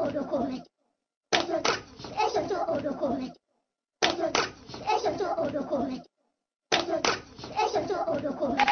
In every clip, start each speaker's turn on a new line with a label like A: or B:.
A: Eso todo lo come. Eso todo lo come.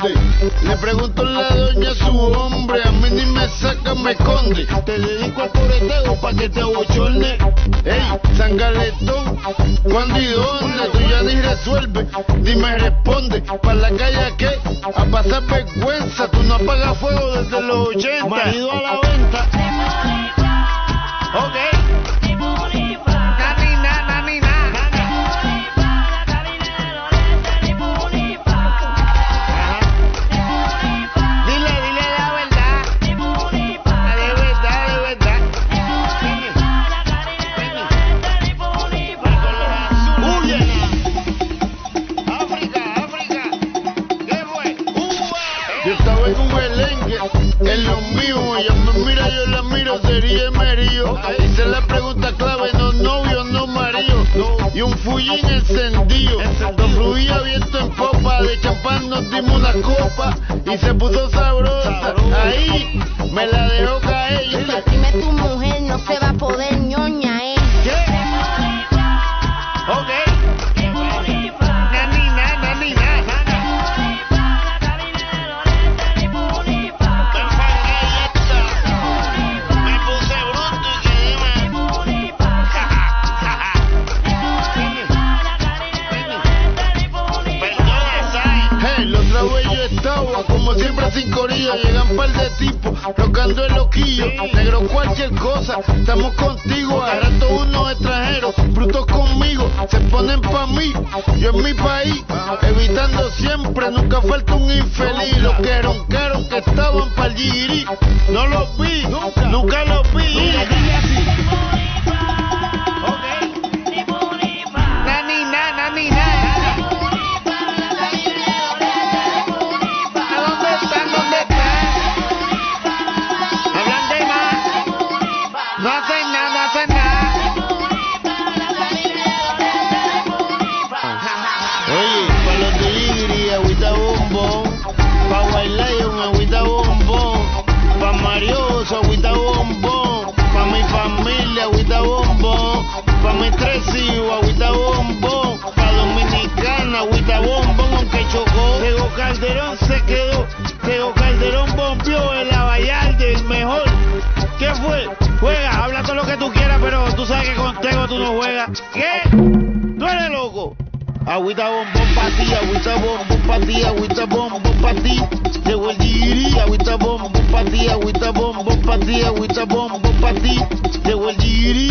B: Le pregunto a la doña a su hombre, a mí ni me saca, me esconde. Te dedico al coreteo pa' que te abochorne. Ey, sangaletón, ¿cuándo y dónde? Tú ya ni resuelve, ni me responde. ¿Pa' la calle a qué? A pasar vergüenza, tú no apagas fuego desde los 80. Marido a la. En lo mío. Ella me mira, yo la miro, sería merío. Hice la pregunta clave, no novio, no marido. Y un fullín encendido. Nos fluía viento en popa, de champán nos dimos una copa. Y se puso sabrosa. Estaba, como siempre sin corillo, llegan par de tipos, tocando el loquillo, negro cualquier cosa, estamos contigo, agarrando unos extranjeros, brutos conmigo, se ponen pa' mí, yo en mi país, evitando siempre, nunca falta un infeliz, los que roncaron que estaban para el no los vi, nunca, los vi. Agüita bombón. Pa' Lion, agüita bombón. Pa' Marioso, agüita bombón. Pa' mi familia, agüita bombón. Pa' mis tres hijos, agüita bombón. Pa' Dominicana, agüita bombón, aunque chocó. Tego Calderón se quedó. Tego Calderón bombió en la Vallarde, el mejor. ¿Qué fue? Juega, habla todo lo que tú quieras, pero tú sabes que con Tego tú no juegas. ¿Qué? ¿Tú eres loco? Agüita bombón pa' ti, agüita bombón pa' ti, agüita bombón pa' ti. Llegó el giri, agüita bombón pa' ti, agüita bombón pa' ti, agüita bombón pa' ti. Llegó el giri,